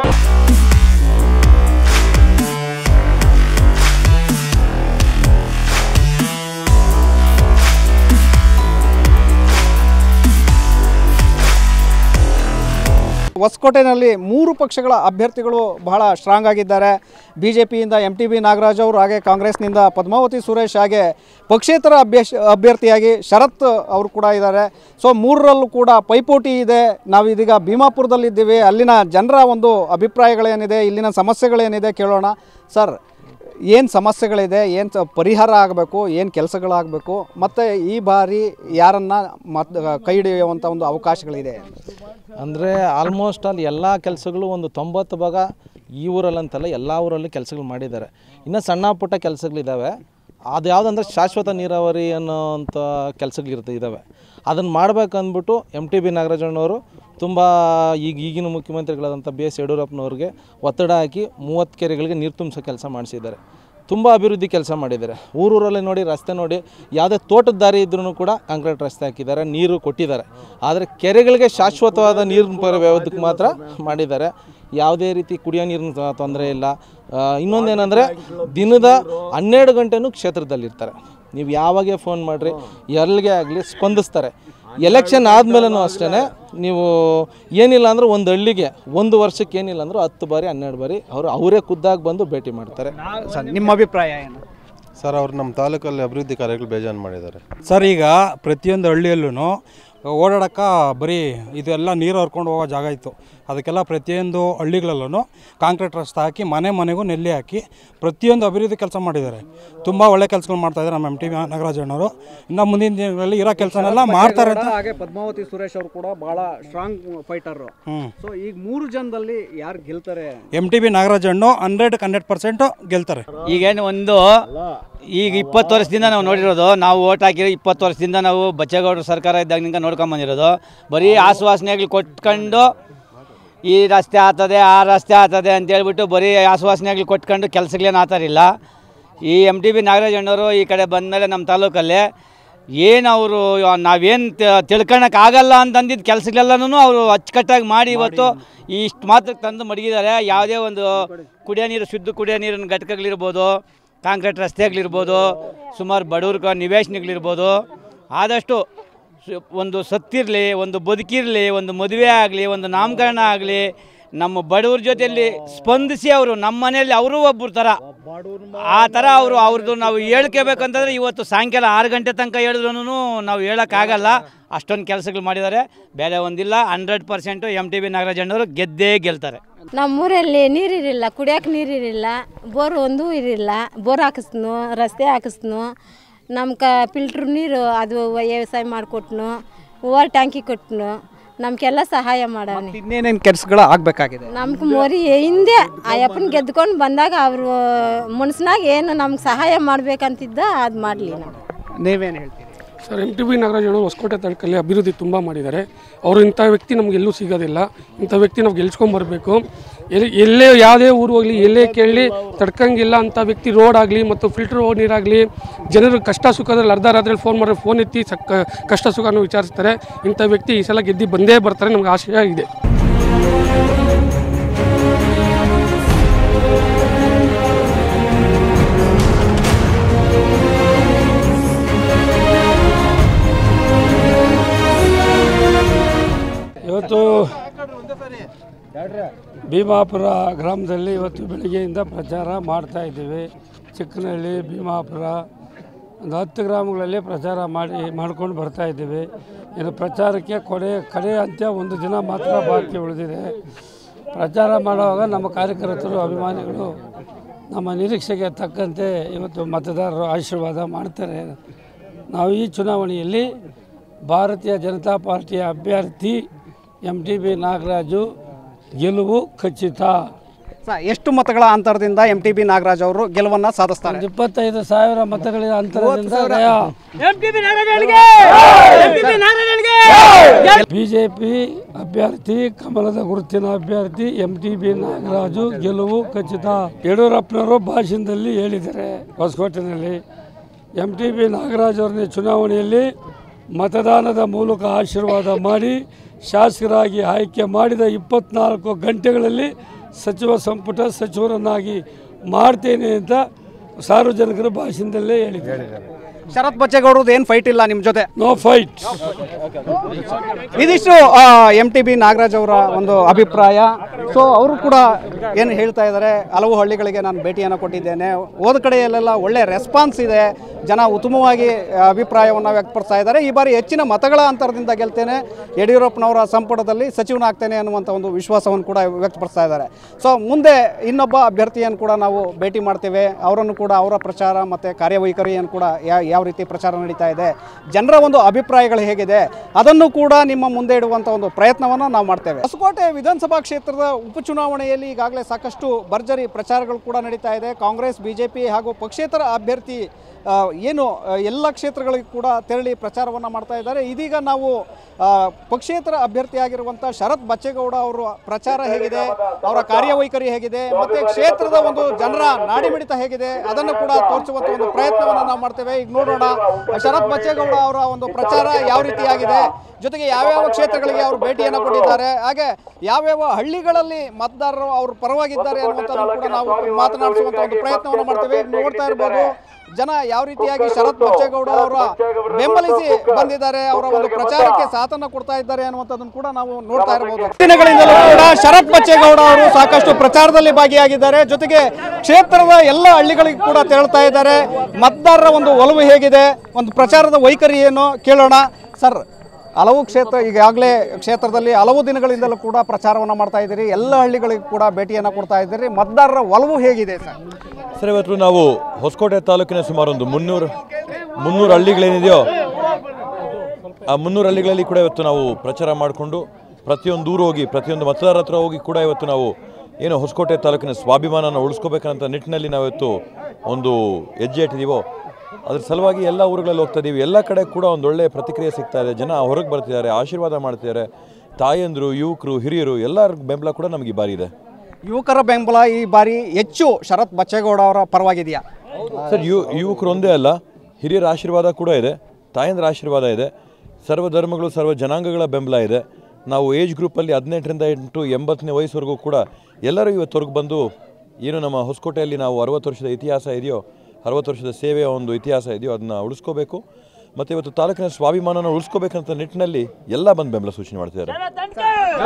ಹೊಸಕೋಟೆನಲ್ಲಿ ಮೂರು ಪಕ್ಷಗಳ ಅಭ್ಯರ್ಥಿಗಳು ಬಹಳ ಸ್ಟ್ರಾಂಗ್ ಆಗಿದ್ದಾರೆ. ಬಿ ಜೆ ಪಿಯಿಂದ ಎಂ ಟಿ ಬಿ ನಾಗರಾಜ್ ಅವರು, ಹಾಗೆ ಕಾಂಗ್ರೆಸ್ನಿಂದ ಪದ್ಮಾವತಿ ಸುರೇಶ್, ಹಾಗೆ ಪಕ್ಷೇತರ ಅಭ್ಯಸ್ ಅಭ್ಯರ್ಥಿಯಾಗಿ ಶರತ್ ಅವರು ಕೂಡ ಇದ್ದಾರೆ. ಸೊ ಮೂರರಲ್ಲೂ ಕೂಡ ಪೈಪೋಟಿ ಇದೆ. ನಾವು ಇದೀಗ ಭೀಮಾಪುರದಲ್ಲಿದ್ದೀವಿ. ಅಲ್ಲಿನ ಜನರ ಒಂದು ಅಭಿಪ್ರಾಯಗಳೇನಿದೆ? ಇಲ್ಲಿನ ಸಮಸ್ಯೆಗಳೇನಿದೆ? ಕೇಳೋಣ. ಸರ್ ಏನು ಸಮಸ್ಯೆಗಳಿದೆ, ಏನು ಪರಿಹಾರ ಆಗಬೇಕು, ಏನು ಕೆಲಸಗಳಾಗಬೇಕು, ಮತ್ತು ಈ ಬಾರಿ ಯಾರನ್ನು ಮತ್ ಕೈ ಹಿಡಿಯುವಂಥ ಒಂದು ಅವಕಾಶಗಳಿದೆ? ಅಂದರೆ ಆಲ್ಮೋಸ್ಟ್ ಅಲ್ಲಿ ಎಲ್ಲ ಕೆಲಸಗಳು ಒಂದು ತೊಂಬತ್ತು ಭಾಗ ಈ ಊರಲ್ಲಂತಲ್ಲ ಎಲ್ಲ ಊರಲ್ಲೂ ಕೆಲಸಗಳು ಮಾಡಿದ್ದಾರೆ. ಇನ್ನು ಸಣ್ಣ ಪುಟ್ಟ ಕೆಲಸಗಳಿದ್ದಾವೆ ಅದು ಯಾವುದಂದ್ರೆ ಶಾಶ್ವತ ನೀರಾವರಿ ಅನ್ನೋವಂಥ ಕೆಲಸಗಳಿರ್ತ ಇದ್ದಾವೆ ಅದನ್ನು ಮಾಡ್ಬೇಕಂದ್ಬಿಟ್ಟು ಎಂ ಟಿ ಬಿ ನಾಗರಾಜಣ್ಣವರು ತುಂಬ ಈಗ ಈಗಿನ ಮುಖ್ಯಮಂತ್ರಿಗಳಾದಂಥ ಬಿ ಎಸ್ ಯಡಿಯೂರಪ್ಪನವ್ರಿಗೆ ಒತ್ತಡ ಹಾಕಿ ಮೂವತ್ತು ಕೆರೆಗಳಿಗೆ ನೀರು ತುಂಬಿಸೋ ಕೆಲಸ ಮಾಡಿಸಿದ್ದಾರೆ. ತುಂಬ ಅಭಿವೃದ್ಧಿ ಕೆಲಸ ಮಾಡಿದ್ದಾರೆ. ಊರೂರಲ್ಲಿ ನೋಡಿ, ರಸ್ತೆ ನೋಡಿ, ಯಾವುದೇ ತೋಟದ ದಾರಿ ಇದ್ರೂ ಕೂಡ ಕಾಂಕ್ರೀಟ್ ರಸ್ತೆ ಹಾಕಿದ್ದಾರೆ, ನೀರು ಕೊಟ್ಟಿದ್ದಾರೆ. ಆದರೆ ಕೆರೆಗಳಿಗೆ ಶಾಶ್ವತವಾದ ನೀರಿನ ವ್ಯವಸ್ಥೆಗೆ ಮಾತ್ರ ಮಾಡಿದ್ದಾರೆ. ಯಾವುದೇ ರೀತಿ ಕುಡಿಯೋ ನೀರಿನ ತೊಂದರೆ ಇಲ್ಲ. ಇನ್ನೊಂದೇನೆಂದರೆ ದಿನದ ಹನ್ನೆರಡು ಗಂಟೆನೂ ಕ್ಷೇತ್ರದಲ್ಲಿರ್ತಾರೆ. ನೀವು ಯಾವಾಗೇ ಫೋನ್ ಮಾಡಿರಿ ಎಲ್ಲಿಗೆ ಆಗಲಿ ಸ್ಪಂದಿಸ್ತಾರೆ. ಎಲೆಕ್ಷನ್ ಆದಮೇಲೂ ಅಷ್ಟೇ ನೀವು ಏನಿಲ್ಲ ಅಂದ್ರೆ ಒಂದು ಹಳ್ಳಿಗೆ ಒಂದು ವರ್ಷಕ್ಕೆ ಏನಿಲ್ಲ ಅಂದರೂ ಹತ್ತು ಬಾರಿ ಹನ್ನೆರಡು ಬಾರಿ ಅವರು ಅವರೇ ಖುದ್ದಾಗಿ ಬಂದು ಭೇಟಿ ಮಾಡ್ತಾರೆ. ಸರ್ ನಿಮ್ಮ ಅಭಿಪ್ರಾಯ ಏನು? ಸರ್ ಅವ್ರು ನಮ್ಮ ತಾಲೂಕಲ್ಲಿ ಅಭಿವೃದ್ಧಿ ಕಾರ್ಯಗಳು ಬೇಜಾನು ಮಾಡಿದ್ದಾರೆ. ಸರ್ ಈಗ ಪ್ರತಿಯೊಂದು ಹಳ್ಳಿಯಲ್ಲೂ ಓಡಾಡೋಕ್ಕೆ ಬರೀ ಇದೆಲ್ಲ ನೀರು ಹರ್ಕೊಂಡು ಹೋಗೋ ಜಾಗ ಇತ್ತು. ಅದಕ್ಕೆಲ್ಲ ಪ್ರತಿಯೊಂದು ಹಳ್ಳಿಗಳಲ್ಲೂ ಕಾಂಕ್ರೀಟ್ ರಸ್ತೆ ಹಾಕಿ ಮನೆ ಮನೆಗೂ ನೆಲ್ಲಿ ಹಾಕಿ ಪ್ರತಿಯೊಂದು ಅಭಿವೃದ್ಧಿ ಕೆಲಸ ಮಾಡಿದ್ದಾರೆ. ತುಂಬ ಒಳ್ಳೆ ಕೆಲಸಗಳು ಮಾಡ್ತಾಯಿದ್ದಾರೆ ನಮ್ಮ ಎಂ ಟಿ ನಾಗರಾಜಣ್ಣವರು ಇನ್ನು ಮುಂದಿನ ದಿನಗಳಲ್ಲಿ ಇರೋ ಕೆಲಸನೆಲ್ಲ ಮಾಡ್ತಾರೆ ಅಂತ ಹಾಗೆ ಪದ್ಮಾವತಿ ಸುರೇಶ್ ಅವರು ಕೂಡ ಬಹಳ ಸ್ಟ್ರಾಂಗ್ ಫೈಟರ್ ಹ್ಞೂ ಸೊ ಈಗ ಮೂರು ಜನದಲ್ಲಿ ಯಾರು ಗೆಲ್ತಾರೆ? ಎಂ ಟಿ ಬಿ ನಾಗರಾಜಣ್ಣು ಹಂಡ್ರೆಡ್ ಹಂಡ್ರೆಡ್ ಪರ್ಸೆಂಟು ಗೆಲ್ತಾರೆ. ಈಗೇನು ಒಂದು ಈಗ ಇಪ್ಪತ್ತು ವರ್ಷದಿಂದ ನಾವು ನೋಡಿರೋದು ನಾವು ಓಟ್ ಹಾಕಿರೋ ಇಪ್ಪತ್ತು ವರ್ಷದಿಂದ ನಾವು ಬಚ್ಚೇಗೌಡರ ಸರ್ಕಾರ ಇದ್ದಾಗಿನಿಂದ ನೋಡ್ಕೊಂಬಂದಿರೋದು ಬರೀ ಆಶ್ವಾಸನೆಗಳು ಕೊಟ್ಕೊಂಡು ಈ ರಸ್ತೆ ಆತದೆ ಆ ರಸ್ತೆ ಆತದೆ ಅಂತ ಹೇಳ್ಬಿಟ್ಟು ಬರೀ ಆಶ್ವಾಸನೆಗಳು ಕೊಟ್ಕೊಂಡು ಕೆಲಸಗಳೇನು ಆತಾರಿಲ್ಲ. ಈ ಎಂ ಡಿ ಬಿ ನಾಗರಾಜಣ್ಣವರು ಈ ಕಡೆ ಬಂದಮೇಲೆ ನಮ್ಮ ತಾಲೂಕಲ್ಲಿ ಏನು ಅವರು ನಾವೇನು ತಿಳ್ಕೊಳಕ್ಕಾಗಲ್ಲ ಅಂತಂದಿದ್ದ ಕೆಲಸಗಳೆಲ್ಲನೂ ಅವರು ಅಚ್ಚುಕಟ್ಟಾಗಿ ಮಾಡಿ ಇವತ್ತು ಇಷ್ಟು ಮಾತ್ರಕ್ಕೆ ತಂದು ಮಡಗಿದ್ದಾರೆ. ಯಾವುದೇ ಒಂದು ಕುಡಿಯೋ ನೀರು ಶುದ್ಧ ಕುಡಿಯೋ ನೀರಿನ ಘಟಕಗಳಿರ್ಬೋದು ಕಾಂಕ್ರೀಟ್ ರಸ್ತೆಗಳಿರ್ಬೋದು ಸುಮಾರು ಬಡವ್ರ ನಿವೇಶನಗಳಿರ್ಬೋದು ಆದಷ್ಟು ಒಂದು ಸತ್ತಿರಲಿ, ಒಂದು ಬದುಕಿರಲಿ, ಒಂದು ಮದುವೆ ಆಗಲಿ, ಒಂದು ನಾಮಕರಣ ಆಗಲಿ, ನಮ್ಮ ಬಡವ್ರ ಜೊತೆಯಲ್ಲಿ ಸ್ಪಂದಿಸಿ ಅವರು, ನಮ್ಮ ಮನೆಯಲ್ಲಿ ಅವರು ಒಬ್ಬರು ಥರ ಆ ಥರ ಅವರು ಅವ್ರದ್ದು ನಾವು ಹೇಳ್ಕೋಬೇಕಂತಂದ್ರೆ ಇವತ್ತು ಸಾಯಂಕಾಲ ಆರು ಗಂಟೆ ತನಕ ಹೇಳಿದ್ರು ನಾವು ಹೇಳೋಕ್ಕಾಗಲ್ಲ. ಅಷ್ಟೊಂದು ಕೆಲಸಗಳು ಮಾಡಿದ್ದಾರೆ. ಬೇರೆ ಒಂದಿಲ್ಲ. Hundred percent M T B ನಾಗರಾಜಣ್ಣವರು ಗೆದ್ದೇ ಗೆಲ್ತಾರೆ. ನಮ್ಮೂರಲ್ಲಿ ನೀರಿರಲಿಲ್ಲ. ಕುಡಿಯೋಕೆ ನೀರಿರಲಿಲ್ಲ. ಬೋರ್ ಒಂದೂ ಇರಲಿಲ್ಲ. ಬೋರ್ ಹಾಕಿಸ್ನು ರಸ್ತೆ ಹಾಕಿಸ್ನು ನಮ್ಮ ಕ ಫಿಲ್ಟ್ರ್ ನೀರು ಅದು ವ್ಯವಸಾಯ ಮಾಡಿಕೊಟ್ನು ಓವರ್ ಟ್ಯಾಂಕಿ ಕೊಟ್ನು ನಮಗೆಲ್ಲ ಸಹಾಯ ಮಾಡೋಣ ಇನ್ನೇನೇನು ಕೆಲಸಗಳು ಆಗಬೇಕಾಗಿದೆ? ನಮ್ಗೆ ಮರಿ ಹಿಂದೆ ಆ ಯಪ್ಪನ ಗೆದ್ಕೊಂಡು ಬಂದಾಗ ಅವರು ಮನಸ್ಸಿನಾಗ ಏನು ನಮ್ಗೆ ಸಹಾಯ ಮಾಡಬೇಕಂತಿದ್ದ ಅದು ಮಾಡಲಿ ನಾವು. ನೀವೇನು ಹೇಳ್ತೀರಿ? Sir M T B Nagaraj Hosakote ತಾಲೂಕಲ್ಲಿ ಅಭಿವೃದ್ಧಿ ತುಂಬ ಮಾಡಿದ್ದಾರೆ. ಅವರು ಇಂಥ ವ್ಯಕ್ತಿ ನಮ್ಗೆ ಎಲ್ಲೂ ಸಿಗೋದಿಲ್ಲ. ಇಂಥ ವ್ಯಕ್ತಿ ನಾವು ಗೆಲ್ಸ್ಕೊಂಬರ್ಬೇಕು ಎಲ್ಲಿ, ಎಲ್ಲೇ ಯಾವುದೇ ಊರು ಹೋಗಲಿ, ಎಲ್ಲೇ ಕೇಳಲಿ ತಡ್ಕಂಗಿಲ್ಲ ಅಂಥ ವ್ಯಕ್ತಿ ರೋಡ್ ಆಗಲಿ ಮತ್ತು ಫಿಲ್ಟರ್ ನೀರಾಗಲಿ, ಜನರು ಕಷ್ಟ ಸುಖದಲ್ಲಿ ಅರ್ಧ ರಾತ್ರಿಯಲ್ಲಿ ಫೋನ್ ಮಾಡಿದ್ರೆ ಫೋನ್ ಎತ್ತಿ ಸಕ್, ಕಷ್ಟ ಸುಖನೂ ವಿಚಾರಿಸ್ತಾರೆ. ಇಂಥ ವ್ಯಕ್ತಿ ಈ ಸಲ ಗೆದ್ದು ಬಂದೇ ಬರ್ತಾರೆ, ನಮ್ಗೆ ಆಶಯ ಇದೆ. ಇವತ್ತು ಭೀಮಾಪುರ ಗ್ರಾಮದಲ್ಲಿ ಇವತ್ತು ಬೆಳಗ್ಗೆಯಿಂದ ಪ್ರಚಾರ ಮಾಡ್ತಾ ಇದ್ದೀವಿ. ಚಿಕ್ಕನಹಳ್ಳಿ, ಭೀಮಾಪುರ, ಒಂದು ಹತ್ತು ಗ್ರಾಮಗಳಲ್ಲಿ ಪ್ರಚಾರ ಮಾಡಿ, ಮಾಡ್ಕೊಂಡು ಬರ್ತಾ ಇದ್ದೀವಿ. ಇನ್ನು ಪ್ರಚಾರಕ್ಕೆ ಕೊಡೆ ಕಡೆ ಅಂತ್ಯ ಒಂದು ದಿನ ಮಾತ್ರ ಬಾಕಿ ಉಳಿದಿದೆ. ಪ್ರಚಾರ ಮಾಡುವಾಗ ನಮ್ಮ ಕಾರ್ಯಕರ್ತರು, ಅಭಿಮಾನಿಗಳು ನಮ್ಮ ನಿರೀಕ್ಷೆಗೆ ತಕ್ಕಂತೆ ಇವತ್ತು ಮತದಾರರು ಆಶೀರ್ವಾದ ಮಾಡ್ತಾರೆ. ನಾವು ಈ ಚುನಾವಣೆಯಲ್ಲಿ ಭಾರತೀಯ ಜನತಾ ಪಾರ್ಟಿಯ ಅಭ್ಯರ್ಥಿ ಎಂ ಟಿ ಬಿ ನಾಗರಾಜು ಗೆಲುವು ಖಚಿತ. ಸರ್ ಎಷ್ಟು ಮತಗಳ ಅಂತರದಿಂದ ಎಂ ಟಿ ಬಿ ನಾಗರಾಜ್ ಅವರು ಗೆಲುವನ್ನು ಸಾಧಿಸ್ತಾರೆ? ಇಪ್ಪತ್ತೈದು ಸಾವಿರ ಮತಗಳ ಅಂತರದಿಂದ ಬಿಜೆಪಿ ಅಭ್ಯರ್ಥಿ ಕಮಲದ ಗುರುತಿನ ಅಭ್ಯರ್ಥಿ ಎಂ ಟಿ ಬಿ ನಾಗರಾಜು ಗೆಲುವು ಖಚಿತ. ಯಡಿಯೂರಪ್ಪನವರು ಭಾಷಣದಲ್ಲಿ ಹೇಳಿದ್ದಾರೆ. ಹೊಸಕೋಟೆನಲ್ಲಿ ಎಂ ಟಿ ಬಿ ನಾಗರಾಜ್ ಅವರನ್ನ ಚುನಾವಣೆಯಲ್ಲಿ ಮತದಾನದ ಮೂಲಕ ಆಶೀರ್ವಾದ ಮಾಡಿ ಶಾಸಕರಾಗಿ ಆಯ್ಕೆ ಮಾಡಿದ ಇಪ್ಪತ್ನಾಲ್ಕು ಗಂಟೆಗಳಲ್ಲಿ ಸಚಿವ ಸಂಪುಟ ಸಚಿವರನ್ನಾಗಿ ಮಾಡ್ತೇನೆ ಅಂತ ಸಾರ್ವಜನಿಕರ ಭಾಷಣದಲ್ಲೇ ಹೇಳಿದ್ದಾರೆ. ಶರತ್ ಬಚ್ಚೇಗೌಡರದ್ದು ಏನು ಫೈಟ್ ಇಲ್ಲ ನಿಮ್ಮ ಜೊತೆ? ನೋ ಫೈಟ್ ಇದಿಷ್ಟು ಎಂ ಟಿ ಬಿ ನಾಗರಾಜ್ ಅವರ ಒಂದು ಅಭಿಪ್ರಾಯ. ಸೊ ಅವರು ಕೂಡ ಏನು ಹೇಳ್ತಾ ಇದ್ದಾರೆ ಹಲವು ಹಳ್ಳಿಗಳಿಗೆ ನಾನು ಭೇಟಿಯನ್ನು ಕೊಟ್ಟಿದ್ದೇನೆ. ಹೋದ ಕಡೆಯಲ್ಲೆಲ್ಲ ಒಳ್ಳೆ ರೆಸ್ಪಾನ್ಸ್ ಇದೆ. ಜನ ಉತ್ತಮವಾಗಿ ಅಭಿಪ್ರಾಯವನ್ನು ವ್ಯಕ್ತಪಡಿಸ್ತಾ ಇದ್ದಾರೆ. ಈ ಬಾರಿ ಹೆಚ್ಚಿನ ಮತಗಳ ಅಂತರದಿಂದ ಗೆಲ್ತೇನೆ. ಯಡಿಯೂರಪ್ಪನವರ ಸಂಪುಟದಲ್ಲಿ ಸಚಿವನಾಗ್ತೇನೆ ಅನ್ನುವಂಥ ಒಂದು ವಿಶ್ವಾಸವನ್ನು ಕೂಡ ವ್ಯಕ್ತಪಡಿಸ್ತಾ ಇದ್ದಾರೆ. ಸೊ ಮುಂದೆ ಇನ್ನೊಬ್ಬ ಅಭ್ಯರ್ಥಿಯನ್ನು ಕೂಡ ನಾವು ಭೇಟಿ ಮಾಡ್ತೇವೆ. ಅವರನ್ನು ಕೂಡ ಅವರ ಪ್ರಚಾರ ಮತ್ತು ಕಾರ್ಯವೈಖರಿಯನ್ನು ಕೂಡ ಯಾ, ಯಾವ ರೀತಿ ಪ್ರಚಾರ ನಡೀತಾ ಇದೆ, ಜನರ ಒಂದು ಅಭಿಪ್ರಾಯಗಳು ಹೇಗಿದೆ, ಅದನ್ನು ಕೂಡ ನಿಮ್ಮ ಮುಂದೆ ಇಡುವಂಥ ಒಂದು ಪ್ರಯತ್ನವನ್ನು ನಾವು ಮಾಡ್ತೇವೆ. ಹೊಸಕೋಟೆ ವಿಧಾನಸಭಾ ಕ್ಷೇತ್ರದ ಉಪಚುನಾವಣೆಯಲ್ಲಿ ಈಗಾಗಲೇ ಸಾಕಷ್ಟು ಭರ್ಜರಿ ಪ್ರಚಾರಗಳು ಕೂಡ ನಡೀತಾ ಇದೆ. ಕಾಂಗ್ರೆಸ್ ಬಿಜೆಪಿ ಹಾಗೂ ಪಕ್ಷೇತರ ಅಭ್ಯರ್ಥಿ ಏನು ಎಲ್ಲ ಕ್ಷೇತ್ರಗಳಿಗೂ ಕೂಡ ತೆರಳಿ ಪ್ರಚಾರವನ್ನು ಮಾಡ್ತಾ ಇದ್ದಾರೆ. ಇದೀಗ ನಾವು ಪಕ್ಷೇತರ ಅಭ್ಯರ್ಥಿಯಾಗಿರುವಂಥ ಶರತ್ ಬಚ್ಚೇಗೌಡ ಅವರ ಪ್ರಚಾರ ಹೇಗಿದೆ, ಅವರ ಕಾರ್ಯವೈಖರಿ ಹೇಗಿದೆ, ಮತ್ತು ಕ್ಷೇತ್ರದ ಒಂದು ಜನರ ನಾಡಿಮಿಡಿತ ಹೇಗಿದೆ, ಅದನ್ನು ಕೂಡ ತೋರಿಸುವಂಥ ಒಂದು ಪ್ರಯತ್ನವನ್ನು ನಾವು ಮಾಡ್ತೇವೆ. ಈಗ ನೋಡೋಣ, ಶರತ್ ಬಚ್ಚೇಗೌಡ ಅವರ ಒಂದು ಪ್ರಚಾರ ಯಾವ ರೀತಿಯಾಗಿದೆ, ಜೊತೆಗೆ ಯಾವ್ಯಾವ ಕ್ಷೇತ್ರಗಳಿಗೆ ಅವರು ಭೇಟಿಯನ್ನು ಕೊಟ್ಟಿದ್ದಾರೆ, ಹಾಗೆ ಯಾವ್ಯಾವ ಹಳ್ಳಿಗಳಲ್ಲಿ ಮತದಾರರು ಅವರು ಪರವಾಗಿದ್ದಾರೆ ಅನ್ನುವಂಥದ್ದು ಕೂಡ ನಾವು ಮಾತನಾಡಿಸುವಂಥ ಒಂದು ಪ್ರಯತ್ನವನ್ನು ಮಾಡ್ತೇವೆ. ನೋಡ್ತಾ ಇರ್ಬೋದು ಜನ ಯಾವ ರೀತಿಯಾಗಿ ಶರತ್ ಬಚ್ಚೇಗೌಡ ಅವರ ಬೆಂಬಲಿಸಿ ಬಂದಿದ್ದಾರೆ ಅವರ ಒಂದು ಪ್ರಚಾರಕ್ಕೆ ಸಾಥನ್ನ ಕೊಡ್ತಾ ಇದ್ದಾರೆ ಅನ್ನುವಂಥದ್ದನ್ನು ಕೂಡ ನಾವು ನೋಡ್ತಾ ಇರಬಹುದು ದಿನಗಳಿಂದಲೂ ಕೂಡ ಶರತ್ ಬಚ್ಚೇಗೌಡ ಅವರು ಸಾಕಷ್ಟು ಪ್ರಚಾರದಲ್ಲಿ ಭಾಗಿಯಾಗಿದ್ದಾರೆ. ಜೊತೆಗೆ ಕ್ಷೇತ್ರದ ಎಲ್ಲ ಹಳ್ಳಿಗಳಿಗೆ ಕೂಡ ತೆರಳ್ತಾ ಇದ್ದಾರೆ. ಮತದಾರರ ಒಂದು ಒಲವು ಹೇಗಿದೆ? ಒಂದು ಪ್ರಚಾರದ ವೈಖರಿ ಏನು? ಕೇಳೋಣ. ಸರ್ ಹಲವು ಕ್ಷೇತ್ರ ಈಗಾಗಲೇ ಕ್ಷೇತ್ರದಲ್ಲಿ ಹಲವು ದಿನಗಳಿಂದಲೂ ಕೂಡ ಪ್ರಚಾರವನ್ನು ಮಾಡ್ತಾ ಇದ್ದೀರಿ. ಎಲ್ಲ ಹಳ್ಳಿಗಳಿಗೆ ಕೂಡ ಭೇಟಿಯನ್ನು ಕೊಡ್ತಾ ಇದ್ದೀರಿ. ಮತದಾರರ ಒಲವು ಹೇಗಿದೆ ಸರ್? ಸರ್, ಇವತ್ತು ನಾವು ಹೊಸಕೋಟೆ ತಾಲೂಕಿನ ಸುಮಾರು ಒಂದು ಮುನ್ನೂರು ಮುನ್ನೂರು ಹಳ್ಳಿಗಳೇನಿದೆಯೋ, ಆ ಮುನ್ನೂರು ಹಳ್ಳಿಗಳಲ್ಲಿ ಕೂಡ ಇವತ್ತು ನಾವು ಪ್ರಚಾರ ಮಾಡಿಕೊಂಡು ಪ್ರತಿಯೊಂದು ಊರು ಹೋಗಿ, ಪ್ರತಿಯೊಂದು ಮತದಾರರ ಹತ್ರ ಹೋಗಿ ಕೂಡ ಇವತ್ತು ನಾವು ಏನು ಹೊಸಕೋಟೆ ತಾಲೂಕಿನ ಸ್ವಾಭಿಮಾನನ ಉಳಿಸ್ಕೋಬೇಕಂತ ನಿಟ್ಟಿನಲ್ಲಿ ನಾವಿವತ್ತು ಒಂದು ಹೆಜ್ಜೆ ಇಟ್ಟಿದ್ದೀವೋ ಅದ್ರ ಸಲುವಾಗಿ ಎಲ್ಲ ಊರುಗಳಲ್ಲಿ ಹೋಗ್ತಾ ಇದ್ದೀವಿ ಎಲ್ಲ ಕಡೆ ಕೂಡ ಒಂದು ಒಳ್ಳೆಯ ಪ್ರತಿಕ್ರಿಯೆ ಸಿಗ್ತಾ ಇದೆ. ಜನ ಹೊರಗೆ ಬರ್ತಿದ್ದಾರೆ, ಆಶೀರ್ವಾದ ಮಾಡ್ತಿದ್ದಾರೆ. ತಾಯಂದರು, ಯುವಕರು, ಹಿರಿಯರು, ಎಲ್ಲರ ಬೆಂಬಲ ಕೂಡ ನಮಗೆ ಬಾರಿ ಇದೆ. ಯುವಕರ ಬೆಂಬಲ ಈ ಬಾರಿ ಹೆಚ್ಚು ಶರತ್ ಬಚ್ಚೇಗೌಡ ಅವರ ಪರವಾಗಿದೆಯಾ? ಸರ್, ಯು ಯುವಕರು ಒಂದೇ ಅಲ್ಲ, ಹಿರಿಯರ ಆಶೀರ್ವಾದ ಕೂಡ ಇದೆ, ತಾಯಂದ್ರ ಆಶೀರ್ವಾದ ಇದೆ, ಸರ್ವ ಧರ್ಮಗಳು, ಸರ್ವ ಜನಾಂಗಗಳ ಬೆಂಬಲ ಇದೆ. ನಾವು ಏಜ್ ಗ್ರೂಪಲ್ಲಿ ಹದಿನೆಂಟರಿಂದ ಎಂಟು, ಎಂಬತ್ತನೇ ವಯಸ್ಸುವರೆಗೂ ಕೂಡ ಎಲ್ಲರೂ ಇವತ್ತವರೆಗೂ ಬಂದು ಏನು ನಮ್ಮ ಹೊಸಕೋಟೆಯಲ್ಲಿ ನಾವು ಅರವತ್ತು ವರ್ಷದ ಇತಿಹಾಸ ಇದೆಯೋ, ಅರವತ್ತು ವರ್ಷದ ಸೇವೆಯ ಒಂದು ಇತಿಹಾಸ ಇದೆಯೋ ಅದನ್ನು ಉಳಿಸ್ಕೋಬೇಕು. ಮತ್ತು ಇವತ್ತು ತಾಲೂಕಿನ ಸ್ವಾಭಿಮಾನನ ಉಳಿಸ್ಕೋಬೇಕಂತ ನಿಟ್ಟಿನಲ್ಲಿ ಎಲ್ಲ ಬಂದು ಬೆಂಬಲ ಸೂಚನೆ ಮಾಡ್ತಿದ್ದಾರೆ.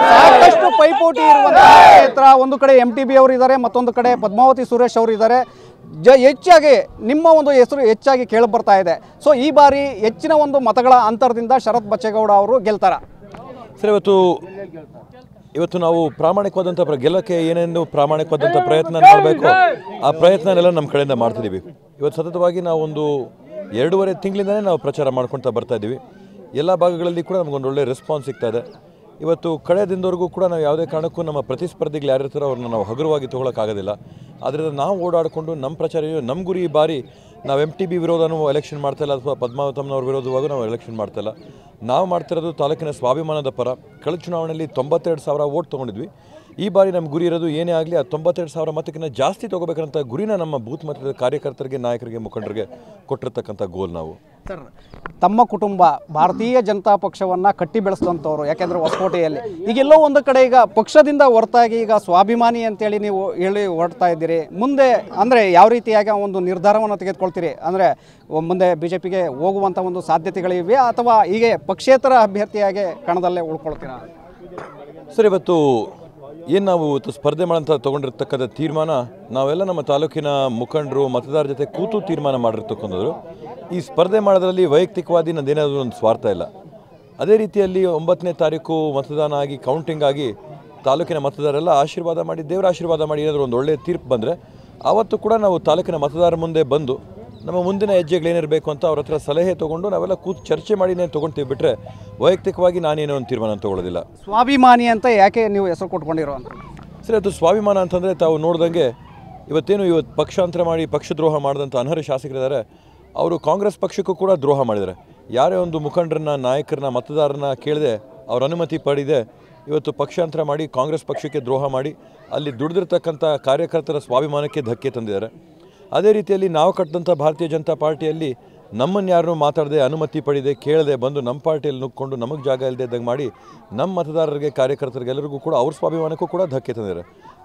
ಸಾಕಷ್ಟು ಪೈಪೋಟಿ ಇರುವಂತಹ ಕ್ಷೇತ್ರ. ಒಂದು ಕಡೆ ಎಂ ಟಿ ಬಿ ಅವರು ಇದ್ದಾರೆ ಮತ್ತೊಂದು ಕಡೆ ಪದ್ಮಾವತಿ ಸುರೇಶ್ ಅವರು ಇದ್ದಾರೆ. ಜ ಹೆಚ್ಚಾಗಿ ನಿಮ್ಮ ಒಂದು ಹೆಸರು ಹೆಚ್ಚಾಗಿ ಕೇಳಿ ಬರ್ತಾ ಇದೆ. ಸೊ ಈ ಬಾರಿ ಹೆಚ್ಚಿನ ಒಂದು ಮತಗಳ ಅಂತರದಿಂದ ಶರತ್ ಬಚ್ಚೇಗೌಡ ಅವರು ಗೆಲ್ತಾರ. ಸರ್ ಇವತ್ತು ಇವತ್ತು ನಾವು ಪ್ರಾಮಾಣಿಕವಾದಂಥ ಪ್ರ ಗೆಲ್ಲಕ್ಕೆ ಏನೇನು ಪ್ರಾಮಾಣಿಕವಾದಂಥ ಪ್ರಯತ್ನ ಮಾಡಬೇಕು ಆ ಪ್ರಯತ್ನನೆಲ್ಲ ನಮ್ಮ ಕಡೆಯಿಂದ ಮಾಡ್ತಿದ್ದೀವಿ. ಇವತ್ತು ಸತತವಾಗಿ ನಾವು ಒಂದು ಎರಡೂವರೆ ತಿಂಗಳಿಂದಲೇ ನಾವು ಪ್ರಚಾರ ಮಾಡ್ಕೊಳ್ತಾ ಬರ್ತಾ ಇದ್ದೀವಿ. ಎಲ್ಲ ಭಾಗಗಳಲ್ಲಿ ಕೂಡ ನಮಗೊಂದು ಒಳ್ಳೆ ರೆಸ್ಪಾನ್ಸ್ ಸಿಗ್ತಾ ಇದೆ. ಇವತ್ತು ಕಳೆದಿಂದವರೆಗೂ ಕೂಡ ನಾವು ಯಾವುದೇ ಕಾರಣಕ್ಕೂ ನಮ್ಮ ಪ್ರತಿಸ್ಪರ್ಧಿಗಳು ಯಾರಿರ್ತಾರೋ ಅವ್ರನ್ನ ನಾವು ಹಗುರವಾಗಿ ತೊಗೊಳಕ್ಕಾಗೋದಿಲ್ಲ. ಆದ್ದರಿಂದ ನಾವು ಓಡಾಡಿಕೊಂಡು ನಮ್ಮ ಪ್ರಚಾರ ನಮ್ಮ ಗುರಿ ಈ ಬಾರಿ ನಾವು ಎಂ ಟಿ ಬಿ ವಿರೋಧನೂ ಎಲೆಕ್ಷನ್ ಮಾಡ್ತಾ ಇಲ್ಲ ಅಥವಾ ಪದ್ಮಾವತಮ್ಮನವ್ರ ವಿರೋಧವಾಗೂ ನಾವು ಎಲೆಕ್ಷನ್ ಮಾಡ್ತಾ ಇಲ್ಲ. ನಾವು ಮಾಡ್ತಿರೋದು ತಾಲೂಕಿನ ಸ್ವಾಭಿಮಾನದ ಪರ. ಕಳೆದ ಚುನಾವಣೆಯಲ್ಲಿ ತೊಂಬತ್ತೆರಡು ಸಾವಿರ ಓಟ್ ತೊಗೊಂಡಿದ್ವಿ. ಈ ಬಾರಿ ನಮ್ಮ ಗುರಿ ಇರೋದು ಏನೇ ಆಗಲಿ ಆ ತೊಂಬತ್ತೆರಡು ಸಾವಿರ ಮತಕ್ಕಿಂತ ಜಾಸ್ತಿ ತೊಗೋಬೇಕಂತ ಗುರಿನ ನಮ್ಮ ಬೂತ್ ಮಟ್ಟದ ಕಾರ್ಯಕರ್ತರಿಗೆ ನಾಯಕರಿಗೆ ಮುಖಂಡರಿಗೆ ಕೊಟ್ಟಿರ್ತಕ್ಕಂಥ ಗೋಲ್ ನಾವು. ಸರ್ ತಮ್ಮ ಕುಟುಂಬ ಭಾರತೀಯ ಜನತಾ ಪಕ್ಷವನ್ನು ಕಟ್ಟಿ ಬೆಳೆಸಿದಂಥವ್ರು ಯಾಕೆಂದರೆ ಹೊಸಕೋಟೆಯಲ್ಲಿ. ಈಗೆಲ್ಲೋ ಒಂದು ಕಡೆ ಈಗ ಪಕ್ಷದಿಂದ ಹೊರತಾಗಿ ಈಗ ಸ್ವಾಭಿಮಾನಿ ಅಂತೇಳಿ ನೀವು ಹೇಳಿ ಹೊರಡ್ತಾ ಇದ್ದೀರಿ. ಮುಂದೆ ಅಂದರೆ ಯಾವ ರೀತಿಯಾಗಿ ಒಂದು ನಿರ್ಧಾರವನ್ನು ತೆಗೆದುಕೊಳ್ತೀರಿ? ಅಂದರೆ ಮುಂದೆ ಬಿ ಜೆ ಪಿಗೆ ಹೋಗುವಂಥ ಒಂದು ಸಾಧ್ಯತೆಗಳಿವೆ ಅಥವಾ ಹೀಗೆ ಪಕ್ಷೇತರ ಅಭ್ಯರ್ಥಿಯಾಗಿ ಕಣದಲ್ಲೇ ಉಳ್ಕೊಳ್ತೀರಾ? ಸರ್ ಇವತ್ತು ಏನು ನಾವು ಸ್ಪರ್ಧೆ ಮಾಡೋಂಥ ತೊಗೊಂಡಿರ್ತಕ್ಕಂಥ ತೀರ್ಮಾನ? ನಾವೆಲ್ಲ ನಮ್ಮ ತಾಲೂಕಿನ ಮುಖಂಡರು ಮತದಾರರ ಜೊತೆ ಕೂತು ತೀರ್ಮಾನ ಮಾಡಿರ್ತಕ್ಕಂಥದ್ದು ಈ ಸ್ಪರ್ಧೆ ಮಾಡೋದ್ರಲ್ಲಿ ವೈಯಕ್ತಿಕವಾದಿ ನಂದೇನಾದರೂ ಒಂದು ಸ್ವಾರ್ಥ ಇಲ್ಲ. ಅದೇ ರೀತಿಯಲ್ಲಿ ಒಂಬತ್ತನೇ ತಾರೀಕು ಮತದಾನ ಆಗಿ ಕೌಂಟಿಂಗ್ ಆಗಿ ತಾಲೂಕಿನ ಮತದಾರರೆಲ್ಲ ಆಶೀರ್ವಾದ ಮಾಡಿ, ದೇವರ ಆಶೀರ್ವಾದ ಮಾಡಿ ಏನಾದರೂ ಒಂದು ಒಳ್ಳೆಯ ತೀರ್ಪು ಬಂದರೆ ಆವತ್ತು ಕೂಡ ನಾವು ತಾಲೂಕಿನ ಮತದಾರರ ಮುಂದೆ ಬಂದು ನಮ್ಮ ಮುಂದಿನ ಹೆಜ್ಜೆಗಳೇನಿರಬೇಕು ಅಂತ ಅವ್ರ ಹತ್ರ ಸಲಹೆ ತೊಗೊಂಡು ನಾವೆಲ್ಲ ಕೂತು ಚರ್ಚೆ ಮಾಡಿನೇ ತೊಗೊಳ್ತೀವಿ ಬಿಟ್ಟರೆ ವೈಯಕ್ತಿಕವಾಗಿ ನಾನೇನೋ ಒಂದು ತೀರ್ಮಾನ ತೊಗೊಳ್ಳೋದಿಲ್ಲ. ಸ್ವಾಭಿಮಾನಿ ಅಂತ ಯಾಕೆ ನೀವು ಹೆಸರು ಕೊಟ್ಕೊಂಡಿರೋ ಅಂತ? ಸರಿ ಅದು ಸ್ವಾಭಿಮಾನ ಅಂತಂದರೆ ತಾವು ನೋಡ್ದಂಗೆ ಇವತ್ತೇನು ಇವತ್ತು ಪಕ್ಷಾಂತರ ಮಾಡಿ ಪಕ್ಷದ್ರೋಹ ಮಾಡಿದಂಥ ಅನರ್ಹ ಶಾಸಕರಿದ್ದಾರೆ. ಅವರು ಕಾಂಗ್ರೆಸ್ ಪಕ್ಷಕ್ಕೂ ಕೂಡ ದ್ರೋಹ ಮಾಡಿದ್ದಾರೆ. ಯಾರೇ ಒಂದು ಮುಖಂಡರನ್ನ ನಾಯಕರನ್ನ ಮತದಾರರನ್ನ ಕೇಳದೆ ಅವ್ರ ಅನುಮತಿ ಪಡೆದೆ ಇವತ್ತು ಪಕ್ಷಾಂತರ ಮಾಡಿ ಕಾಂಗ್ರೆಸ್ ಪಕ್ಷಕ್ಕೆ ದ್ರೋಹ ಮಾಡಿ ಅಲ್ಲಿ ದುಡಿದಿರ್ತಕ್ಕಂಥ ಕಾರ್ಯಕರ್ತರ ಸ್ವಾಭಿಮಾನಕ್ಕೆ ಧಕ್ಕೆ ತಂದಿದ್ದಾರೆ. ಅದೇ ರೀತಿಯಲ್ಲಿ ನಾವು ಕಟ್ಟಿದಂಥ ಭಾರತೀಯ ಜನತಾ ಪಾರ್ಟಿಯಲ್ಲಿ ನಮ್ಮನ್ನು ಯಾರನ್ನೂ ಮಾತಾಡದೆ ಅನುಮತಿ ಪಡೆದೆ ಕೇಳದೆ ಬಂದು ನಮ್ಮ ಪಾರ್ಟಿಯಲ್ಲಿ ನುಗ್ಕೊಂಡು ನಮಗೆ ಜಾಗ ಇಲ್ಲದೆ ಇದ್ದಂಗೆ ಮಾಡಿ ನಮ್ಮ ಮತದಾರರಿಗೆ, ಕಾರ್ಯಕರ್ತರಿಗೆ ಎಲ್ಲರಿಗೂ ಕೂಡ ಅವ್ರ ಸ್ವಾಭಿಮಾನಕ್ಕೂ ಕೂಡ ಧಕ್ಕೆ ತಂದಿದ್ದಾರೆ.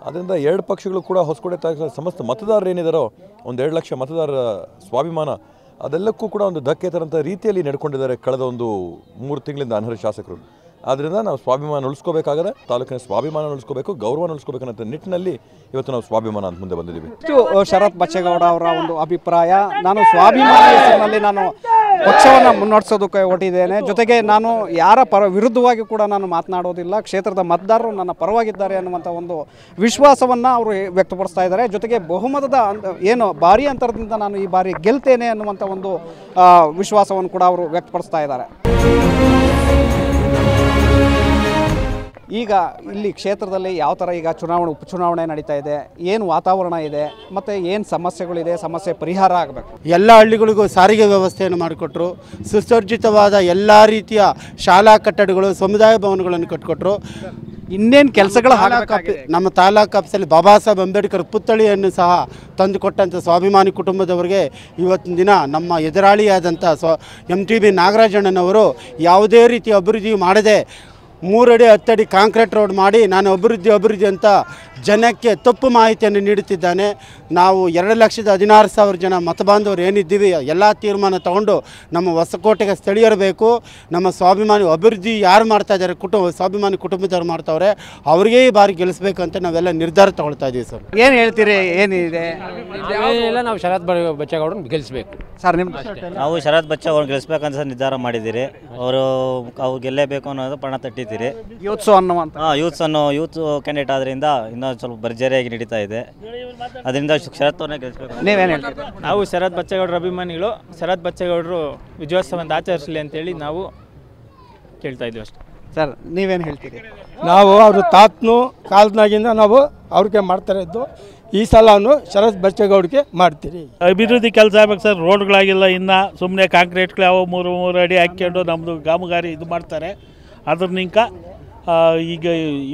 ಅದರಿಂದ ಎರಡು ಪಕ್ಷಗಳು ಕೂಡ ಹೊಸಕೋಟೆ ತಾಲೂಕಿನ ಸಮಸ್ತ ಮತದಾರರು ಏನಿದಾರೋ ಒಂದು ಎರಡು ಲಕ್ಷ ಮತದಾರರ ಸ್ವಾಭಿಮಾನ ಅದೆಲ್ಲಕ್ಕೂ ಕೂಡ ಒಂದು ಧಕ್ಕೆ ತರಂಥ ರೀತಿಯಲ್ಲಿ ನಡ್ಕೊಂಡಿದ್ದಾರೆ ಕಳೆದ ಒಂದು ಮೂರು ತಿಂಗಳಿಂದ ಅನರ್ಹ ಶಾಸಕರು. ಆದ್ದರಿಂದ ನಾವು ಸ್ವಾಭಿಮಾನ ಉಳಿಸ್ಕೋಬೇಕಾಗದೆ ತಾಲೂಕಿನ ಸ್ವಾಭಿಮಾನ ಉಳಿಸ್ಕೋಬೇಕು, ಗೌರವ ಉಳಿಸ್ಕೋಬೇಕನ್ನೋ ನಿಟ್ಟಿನಲ್ಲಿ ಇವತ್ತು ನಾವು ಸ್ವಾಭಿಮಾನ ಅಂತ ಮುಂದೆ ಬಂದಿದ್ದೀವಿ. ಶರತ್ ಬಚ್ಚೇಗೌಡ ಅವರ ಒಂದು ಅಭಿಪ್ರಾಯ. ನಾನು ಸ್ವಾಭಿಮಾನ ಹೆಸರಿನಲ್ಲಿ ನಾನು ಪಕ್ಷವನ್ನು ಮುನ್ನಡೆಸೋದಕ್ಕೆ ಹೊಟ್ಟಿದ್ದೇನೆ ಜೊತೆಗೆ ನಾನು ಯಾರ ಪರ ವಿರುದ್ಧವಾಗಿ ಕೂಡ ನಾನು ಮಾತನಾಡೋದಿಲ್ಲ. ಕ್ಷೇತ್ರದ ಮತದಾರರು ನನ್ನ ಪರವಾಗಿದ್ದಾರೆ ಅನ್ನುವಂಥ ಒಂದು ವಿಶ್ವಾಸವನ್ನು ಅವರು ವ್ಯಕ್ತಪಡಿಸ್ತಾ ಇದ್ದಾರೆ. ಜೊತೆಗೆ ಬಹುಮತದ ಏನು ಭಾರಿ ಅಂತರದಿಂದ ನಾನು ಈ ಬಾರಿ ಗೆಲ್ತೇನೆ ಅನ್ನುವಂಥ ಒಂದು ವಿಶ್ವಾಸವನ್ನು ಕೂಡ ಅವರು ವ್ಯಕ್ತಪಡಿಸ್ತಾ ಇದ್ದಾರೆ. ಈಗ ಇಲ್ಲಿ ಕ್ಷೇತ್ರದಲ್ಲಿ ಯಾವ ಥರ ಈಗ ಚುನಾವಣೆ ಉಪಚುನಾವಣೆ ನಡೀತಾ ಇದೆ ಏನು ವಾತಾವರಣ ಇದೆ ಮತ್ತು ಏನು ಸಮಸ್ಯೆಗಳಿದೆ ಸಮಸ್ಯೆ ಪರಿಹಾರ ಆಗಬೇಕು? ಎಲ್ಲ ಹಳ್ಳಿಗಳಿಗೂ ಸಾರಿಗೆ ವ್ಯವಸ್ಥೆಯನ್ನು ಮಾಡಿಕೊಟ್ರು. ಸುಸಜ್ಜಿತವಾದ ಎಲ್ಲ ರೀತಿಯ ಶಾಲಾ ಕಟ್ಟಡಗಳು ಸಮುದಾಯ ಭವನಗಳನ್ನು ಕಟ್ಟಿಕೊಟ್ರು ಇನ್ನೇನು ಕೆಲಸಗಳು ನಮ್ಮ ತಾಲೂಕು ಆಫೀಸಲ್ಲಿ ಬಾಬಾ ಸಾಹೇಬ್ ಅಂಬೇಡ್ಕರ್ ಪುತ್ಥಳಿಯನ್ನು ಸಹ ತಂದುಕೊಟ್ಟಂಥ ಸ್ವಾಭಿಮಾನಿ ಕುಟುಂಬದವರಿಗೆ ಇವತ್ತಿನ ದಿನ ನಮ್ಮ ಎದುರಾಳಿಯಾದಂಥ ಸ್ವ ಎಂ ಟಿ ಬಿ ನಾಗರಾಜಣ್ಣನವರು ಯಾವುದೇ ರೀತಿಯ ಅಭಿವೃದ್ಧಿ ಮಾಡದೆ ಮೂರಡಿ ಹತ್ತಡಿ ಕಾಂಕ್ರೀಟ್ ರೋಡ್ ಮಾಡಿ ನಾನು ಅಭಿವೃದ್ಧಿ ಅಭಿವೃದ್ಧಿ ಅಂತ ಜನಕ್ಕೆ ತಪ್ಪು ಮಾಹಿತಿಯನ್ನು ನೀಡುತ್ತಿದ್ದಾನೆ. ನಾವು ಎರಡು ಲಕ್ಷದ ಹದಿನಾರು ಸಾವಿರ ಜನ ಮತಬಾಂಧವರು ಏನಿದ್ದೀವಿ ಎಲ್ಲ ತೀರ್ಮಾನ ತಗೊಂಡು ನಮ್ಮ ಹೊಸಕೋಟೆಗೆ ಸ್ಥಳೀಯರು ಬೇಕು ನಮ್ಮ ಸ್ವಾಭಿಮಾನಿ ಅಭಿವೃದ್ಧಿ ಯಾರು ಮಾಡ್ತಾ ಇದ್ದಾರೆ ಕುಟುಂಬ ಸ್ವಾಭಿಮಾನಿ ಕುಟುಂಬದವ್ರು ಮಾಡ್ತಾವ್ರೆ ಅವ್ರಿಗೆ ಈ ಬಾರಿ ಗೆಲ್ಲಿಸ್ಬೇಕು ಅಂತ ನಾವೆಲ್ಲ ನಿರ್ಧಾರ ತಗೊಳ್ತಾ ಇದ್ದೀವಿ ಸರ್. ಏನು ಹೇಳ್ತೀರಿ ಏನಿದೆ? ಎಲ್ಲ ನಾವು ಶರತ್ ಬಚ್ಚೇಗೌಡನ ಗೆಲ್ಲಿಸ್ಬೇಕು. ಸರ್ ನಿಮ್ಮ ನಾವು ಶರತ್ ಬಚ್ಚ ಅವ್ರನ್ನ ಗೆಲ್ಲಿಸ್ಬೇಕಂತ ಸರ್ ನಿರ್ಧಾರ ಮಾಡಿದ್ದೀರಿ. ಅವರು ಅವ್ರು ಗೆಲ್ಲೇಬೇಕು ಅನ್ನೋದು ಪಣ ತಟ್ಟಿದ್ದೀರಿ. ಯೂತ್ಸು ಅನ್ನುವಂಥ ಹಾಂ ಯೂತ್ಸ್ ಅನ್ನೋ ಯೂತ್ ಕ್ಯಾಂಡಿಡೇಟ್ ಆದ್ದರಿಂದ ಇನ್ನೂ ಸ್ವಲ್ಪ ಭರ್ಜರಿಯಾಗಿ ನಡೀತಾ ಇದೆ. ಅದರಿಂದ ಶರತ್ ಅವ್ರನ್ನ ಗೆಲ್ಲಿಸ್ಬೇಕು ನೀವೇನು ಹೇಳ್ತೀರಿ? ನಾವು ಶರತ್ ಬಚ್ಚೇಗೌಡರ ಅಭಿಮಾನಿಗಳು. ಶರತ್ ಬಚ್ಚೇಗೌಡರು ವಿಜಯೋತ್ಸವ ಆಚರಿಸಲಿ ಅಂತೇಳಿ ನಾವು ಕೇಳ್ತಾ ಇದ್ವಿ ಅಷ್ಟೇ. ಸರ್ ನೀವೇನು ಹೇಳ್ತೀರಿ? ನಾವು ಅವರು ತಾತನು ಕಾಲದಾಗಿಂದ ನಾವು ಅವ್ರಿಗೆ ಮಾಡ್ತಾ ಇದ್ದು ಈ ಸಲನು ಶರತ್ ಬಚ್ಚೇಗೌಡ್ಗೆ ಮಾಡ್ತೀರಿ. ಅಭಿವೃದ್ಧಿ ಕೆಲಸ ಆಗ್ಬೇಕು ಸರ್. ರೋಡ್ಗಳಾಗಿಲ್ಲ ಇನ್ನು ಸುಮ್ಮನೆ ಕಾಂಕ್ರೀಟ್ಗಳು ಯಾವ ಮೂರು ಮೂರು ಅಡಿ ಹಾಕ್ಕೊಂಡು ನಮ್ಮದು ಕಾಮಗಾರಿ ಇದು ಮಾಡ್ತಾರೆ. ಅದ್ರ ನಿಂಕ ಈಗ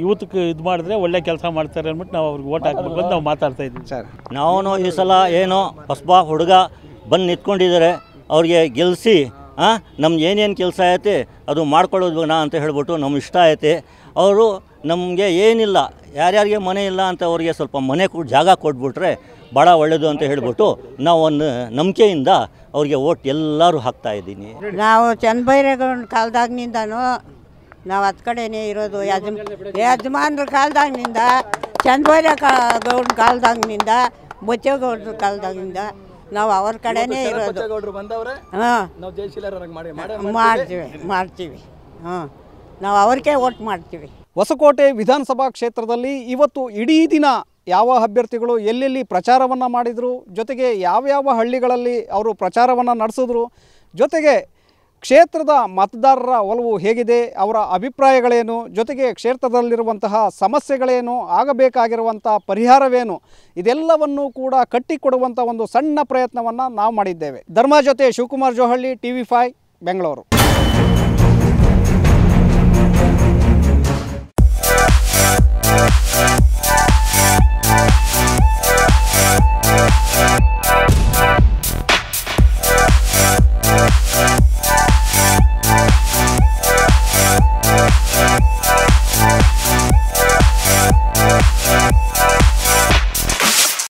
ಯೂತ್ಗೆ ಇದು ಮಾಡಿದ್ರೆ ಒಳ್ಳೆ ಕೆಲಸ ಮಾಡ್ತಾರೆ ಅಂದ್ಬಿಟ್ಟು ನಾವು ಅವ್ರಿಗೆ ಓಟ್ ಹಾಕ್ಬೇಕು ಅಂತ ನಾವು ಮಾತಾಡ್ತಾ ಇದ್ದೀವಿ. ಸರ್. ನಾವು ಈ ಸಲ ಏನೋ ಹೊಸಬ ಹುಡುಗ ಬಂದು ನಿಂತ್ಕೊಂಡಿದ್ದಾರೆ ಅವ್ರಿಗೆ ಗೆಲ್ಲಿಸಿ ನಮ್ಗೆ ಏನೇನು ಕೆಲಸ ಐತೆ ಅದು ಮಾಡ್ಕೊಳ್ಳೋದು ನಾ ಅಂತ ಹೇಳ್ಬಿಟ್ಟು ನಮ್ಗೆ ಇಷ್ಟ ಐತೆ. ಅವರು ನಮಗೆ ಏನಿಲ್ಲ ಯಾರ್ಯಾರಿಗೆ ಮನೆ ಇಲ್ಲ ಅಂತ ಅವರಿಗೆ ಸ್ವಲ್ಪ ಮನೆ ಕೊಟ್ಟು ಜಾಗ ಕೊಟ್ಬಿಟ್ರೆ ಭಾಳ ಒಳ್ಳೆಯದು ಅಂತ ಹೇಳ್ಬಿಟ್ಟು ನಾವು ಒಂದು ನಂಬಿಕೆಯಿಂದ ಅವ್ರಿಗೆ ಓಟ್ ಎಲ್ಲರೂ ಹಾಕ್ತಾ ಇದ್ದೀನಿ. ನಾವು ಚನ್ನಬೈರೇಗೌಡ ಕಾಲದಾಗಿನಿಂದನೂ ನಾವು ಹತ್ತು ಕಡೆನೇ ಇರೋದು. ಯಜಮ ಯಜಮಾನ್ರ ಕಾಲದಾಗ್ನಿಂದ ಚನ್ನಬೈರ ಗೌಡ ಕಾಲದಾಗ್ನಿಂದ ಬೊಚ್ಚೇಗೌಡ್ರ ಕಾಲ್ದಾಗಿನಿಂದ ನಾವು ಅವ್ರ ಕಡೆನೇ ಇರೋದು. ಹಾಂ. ನಾವು ಜಯಶೀಲರಾಗಿ ಮಾಡಿ ಮಾಡ್ತೀವಿ ಮಾಡ್ತೀವಿ. ಹಾಂ. ನಾವು ಅವ್ರಿಗೆ ಓಟ್ ಮಾಡ್ತೀವಿ. ಹೊಸಕೋಟೆ ವಿಧಾನಸಭಾ ಕ್ಷೇತ್ರದಲ್ಲಿ ಇವತ್ತು ಇಡೀ ದಿನ ಯಾವ ಅಭ್ಯರ್ಥಿಗಳು ಎಲ್ಲೆಲ್ಲಿ ಪ್ರಚಾರವನ್ನು ಮಾಡಿದರು ಜೊತೆಗೆ ಯಾವ್ಯಾವ ಹಳ್ಳಿಗಳಲ್ಲಿ ಅವರು ಪ್ರಚಾರವನ್ನು ನಡೆಸಿದ್ರು ಜೊತೆಗೆ ಕ್ಷೇತ್ರದ ಮತದಾರರ ಒಲವು ಹೇಗಿದೆ, ಅವರ ಅಭಿಪ್ರಾಯಗಳೇನು, ಜೊತೆಗೆ ಕ್ಷೇತ್ರದಲ್ಲಿರುವಂತಹ ಸಮಸ್ಯೆಗಳೇನು, ಆಗಬೇಕಾಗಿರುವಂಥ ಪರಿಹಾರವೇನು, ಇದೆಲ್ಲವನ್ನು ಕೂಡ ಕಟ್ಟಿಕೊಡುವಂಥ ಒಂದು ಸಣ್ಣ ಪ್ರಯತ್ನವನ್ನು ನಾವು ಮಾಡಿದ್ದೇವೆ. ಧರ್ಮ ಜೊತೆ ಶಿವಕುಮಾರ್ ಜೋಹಳ್ಳಿ ಟಿ ವಿ ಬೆಂಗಳೂರು.